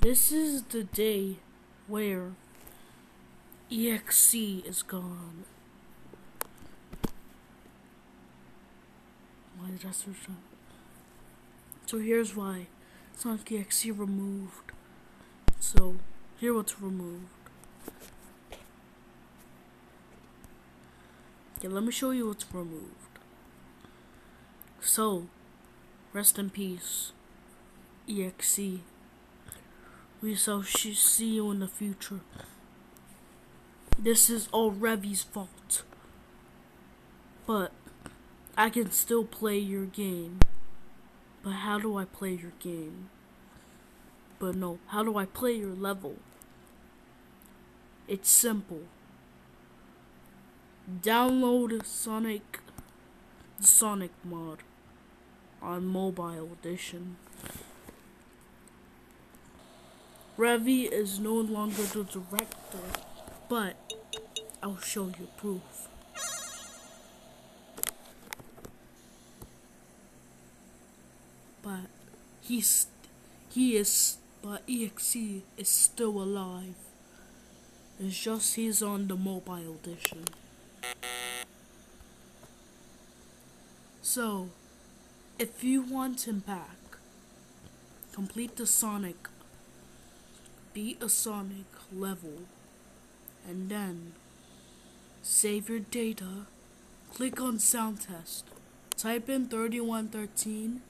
This is the day where EXE is gone. Why did I search that? So here's why. Sonic EXE removed. So, here what's removed. Okay, let me show you what's removed. So, rest in peace, EXE. We shall see you in the future. This is all Revy's fault. But, I can still play your game. But how do I play your game? But no, how do I play your level? It's simple. Download Sonic Sonic mod on mobile edition. Revy is no longer the director, but I'll show you proof. But he's he is but EXE is still alive. It's just he's on the mobile edition. So, if you want him back, complete the Sonic, beat a Sonic level, and then save your data, click on sound test, type in 3113,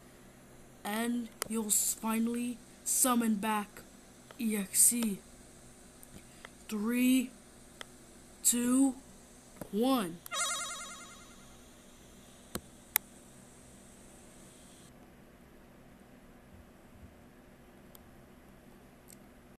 and you'll finally summon back EXE. Three, two, one.